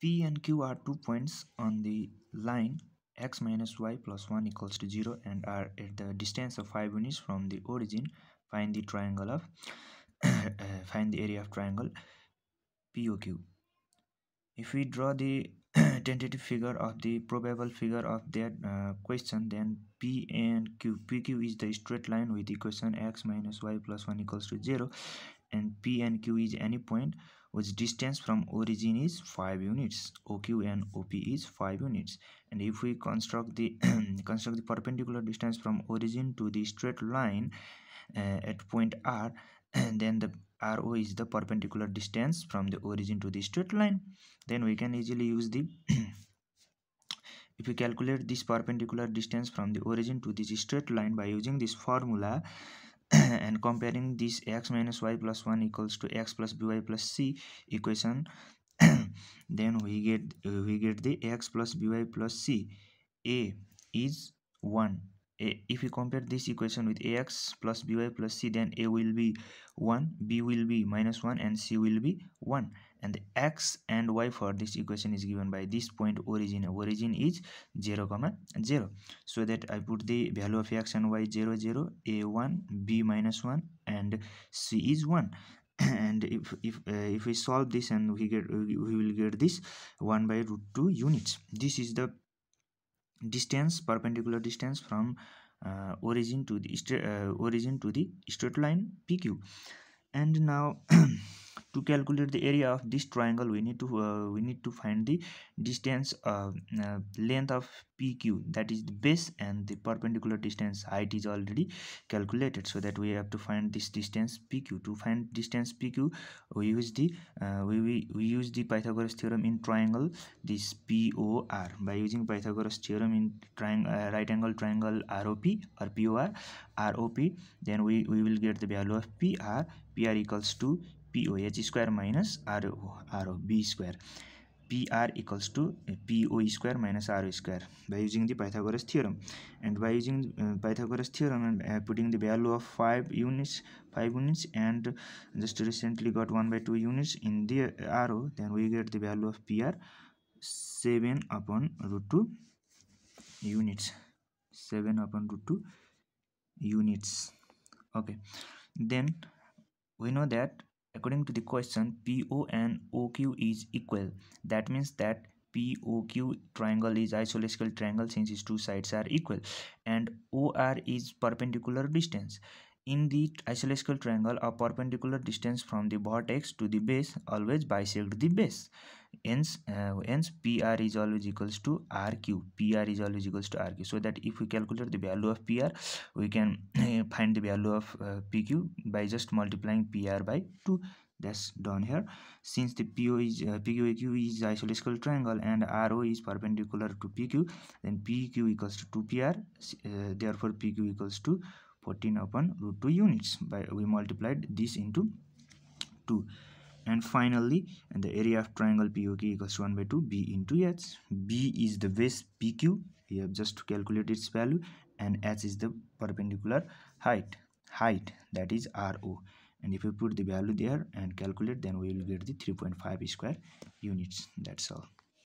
P and Q are two points on the line x minus y plus 1 equals to 0 and are at the distance of 5 units from the origin. Find the triangle of uh, find the area of triangle POQ. If we draw the tentative figure of the probable figure of that uh, question then P and Q PQ is the straight line with equation x minus y plus 1 equals to 0 and P and Q is any point whose distance from origin is 5 units. Oq and op is 5 units. And if we construct the construct the perpendicular distance from origin to the straight line uh, at point r and then the ro is the perpendicular distance from the origin to the straight line. Then we can easily use the if we calculate this perpendicular distance from the origin to this straight line by using this formula and comparing this x minus y plus 1 equals to x plus by plus c equation then we get uh, we get the x plus by plus c. A is 1 a, if we compare this equation with ax plus by plus c then a will be 1 b will be minus 1 and c will be 1 and the x and y for this equation is given by this point origin. Origin is 0 comma 0 so that i put the value of x and y 0 0 a 1 b minus 1 and c is 1 and if if uh, if we solve this and we get we will get this 1 by root 2 units. This is the distance perpendicular distance from uh, origin to the uh, origin to the straight line pq and now to calculate the area of this triangle we need to uh, we need to find the distance uh, uh, length of pq that is the base and the perpendicular distance. Height is already calculated so that we have to find this distance pq to find distance pq we use the uh, we, we we use the pythagoras theorem in triangle this por by using pythagoras theorem in triangle uh, right angle triangle rop or por rop then we we will get the value of pr pr equals to POH square minus RO, RO B square. PR equals to PO square minus RO square by using the Pythagoras theorem. And by using uh, Pythagoras theorem and uh, putting the value of 5 units, 5 units and just recently got 1 by 2 units in the RO, then we get the value of PR 7 upon root 2 units. 7 upon root 2 units. Okay. Then we know that according to the question PO and OQ is equal. That means that POQ triangle is isosceles triangle since its two sides are equal. And OR is perpendicular distance. In the isosceles triangle a perpendicular distance from the vertex to the base always bisect the base hence uh, pr is always equals to rq pr is always equals to rq so that if we calculate the value of pr we can uh, find the value of uh, pq by just multiplying pr by 2 that's done here. Since the po is uh, pqaq is isosceles triangle and ro is perpendicular to pq then pq equals to 2 pr uh, therefore pq equals to 14 upon root 2 units. By we multiplied this into 2 and finally and the area of triangle POQ equals to 1 by 2 B into H. B is the base PQ. We have just to calculate its value and H is the perpendicular height height that is RO and if we put the value there and calculate then we will get the 3.5 square units that's all